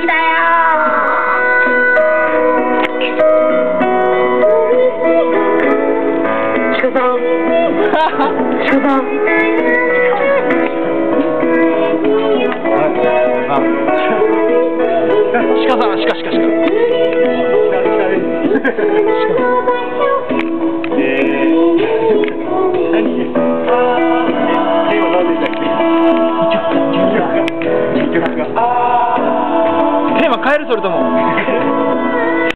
りだよ鹿さん鹿さん鹿、鹿、鹿、鹿。テーればえるそれとも。